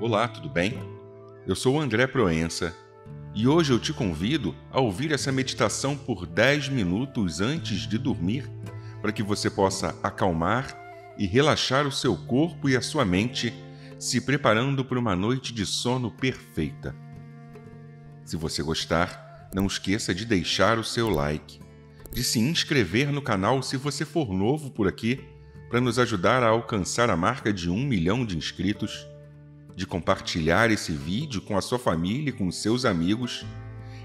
Olá, tudo bem? Eu sou André Proença e hoje eu te convido a ouvir essa meditação por 10 minutos antes de dormir, para que você possa acalmar e relaxar o seu corpo e a sua mente, se preparando para uma noite de sono perfeita. Se você gostar, não esqueça de deixar o seu like, de se inscrever no canal se você for novo por aqui, para nos ajudar a alcançar a marca de um milhão de inscritos de compartilhar esse vídeo com a sua família e com seus amigos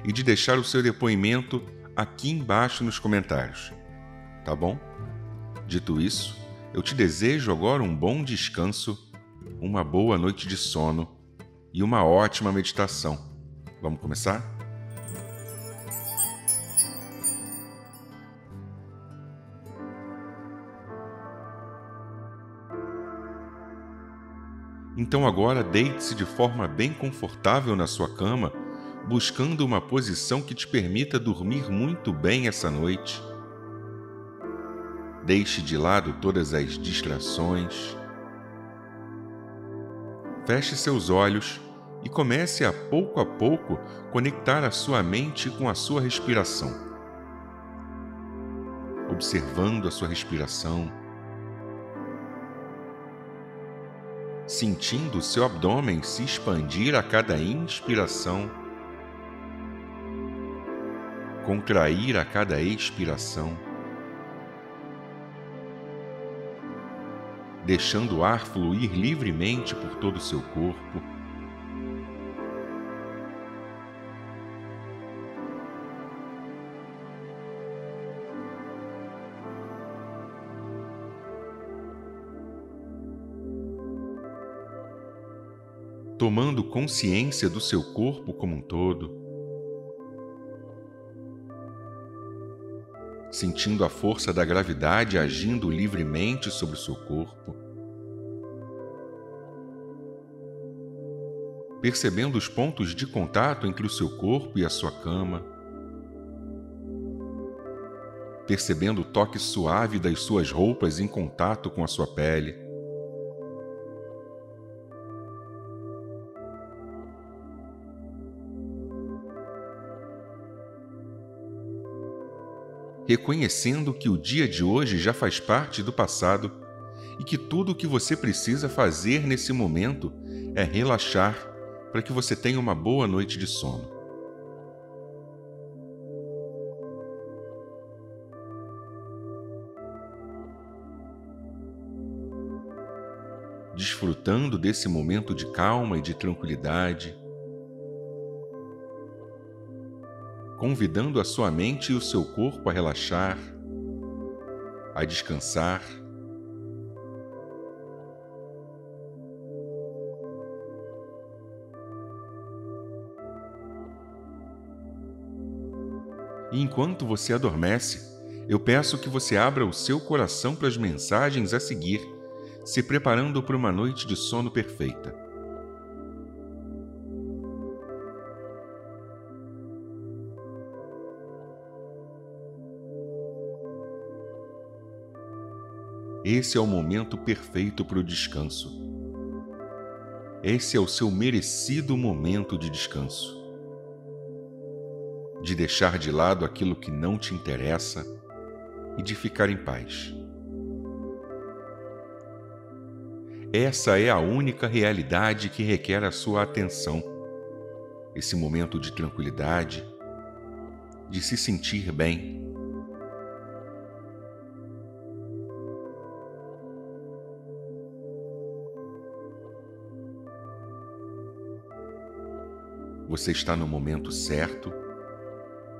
e de deixar o seu depoimento aqui embaixo nos comentários. Tá bom? Dito isso, eu te desejo agora um bom descanso, uma boa noite de sono e uma ótima meditação. Vamos começar? Então agora deite-se de forma bem confortável na sua cama, buscando uma posição que te permita dormir muito bem essa noite. Deixe de lado todas as distrações. Feche seus olhos e comece a pouco a pouco conectar a sua mente com a sua respiração. Observando a sua respiração sentindo seu abdômen se expandir a cada inspiração, contrair a cada expiração, deixando o ar fluir livremente por todo o seu corpo. Tomando consciência do seu corpo como um todo, sentindo a força da gravidade agindo livremente sobre o seu corpo, percebendo os pontos de contato entre o seu corpo e a sua cama, percebendo o toque suave das suas roupas em contato com a sua pele reconhecendo que o dia de hoje já faz parte do passado e que tudo o que você precisa fazer nesse momento é relaxar para que você tenha uma boa noite de sono. Desfrutando desse momento de calma e de tranquilidade convidando a sua mente e o seu corpo a relaxar, a descansar. E enquanto você adormece, eu peço que você abra o seu coração para as mensagens a seguir, se preparando para uma noite de sono perfeita. Esse é o momento perfeito para o descanso. Esse é o seu merecido momento de descanso. De deixar de lado aquilo que não te interessa e de ficar em paz. Essa é a única realidade que requer a sua atenção. Esse momento de tranquilidade, de se sentir bem Você está no momento certo,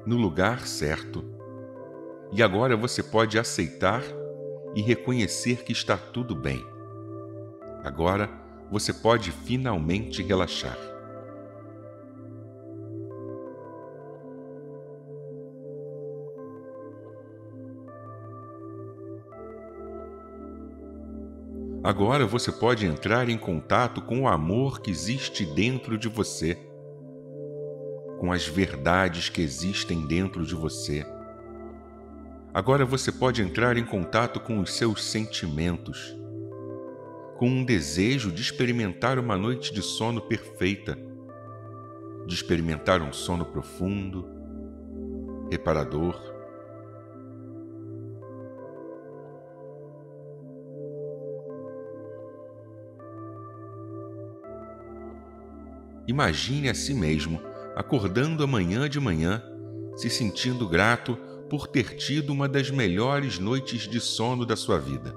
no lugar certo, e agora você pode aceitar e reconhecer que está tudo bem. Agora você pode finalmente relaxar. Agora você pode entrar em contato com o amor que existe dentro de você com as verdades que existem dentro de você. Agora você pode entrar em contato com os seus sentimentos, com um desejo de experimentar uma noite de sono perfeita, de experimentar um sono profundo, reparador. Imagine a si mesmo acordando amanhã de manhã, se sentindo grato por ter tido uma das melhores noites de sono da sua vida.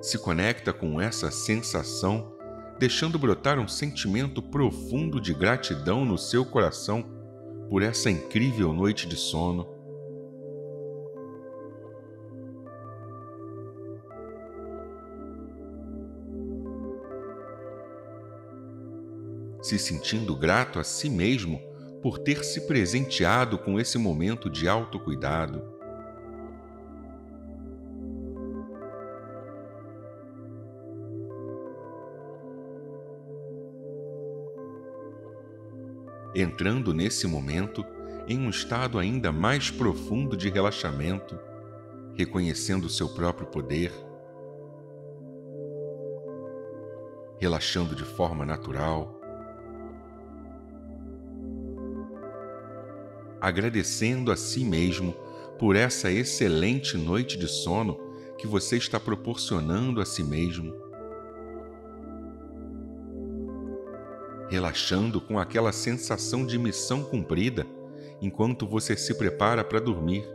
Se conecta com essa sensação, deixando brotar um sentimento profundo de gratidão no seu coração por essa incrível noite de sono se sentindo grato a si mesmo por ter se presenteado com esse momento de autocuidado. Entrando nesse momento em um estado ainda mais profundo de relaxamento, reconhecendo seu próprio poder, relaxando de forma natural agradecendo a si mesmo por essa excelente noite de sono que você está proporcionando a si mesmo. Relaxando com aquela sensação de missão cumprida enquanto você se prepara para dormir,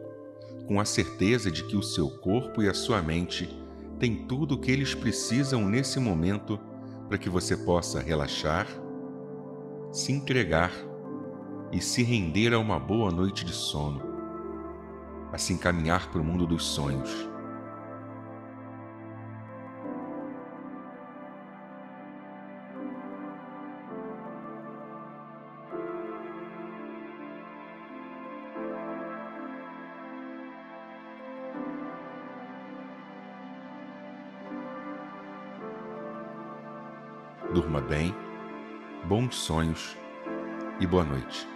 com a certeza de que o seu corpo e a sua mente têm tudo o que eles precisam nesse momento para que você possa relaxar, se entregar e se render a uma boa noite de sono, a se encaminhar para o mundo dos sonhos. Durma bem, bons sonhos e boa noite.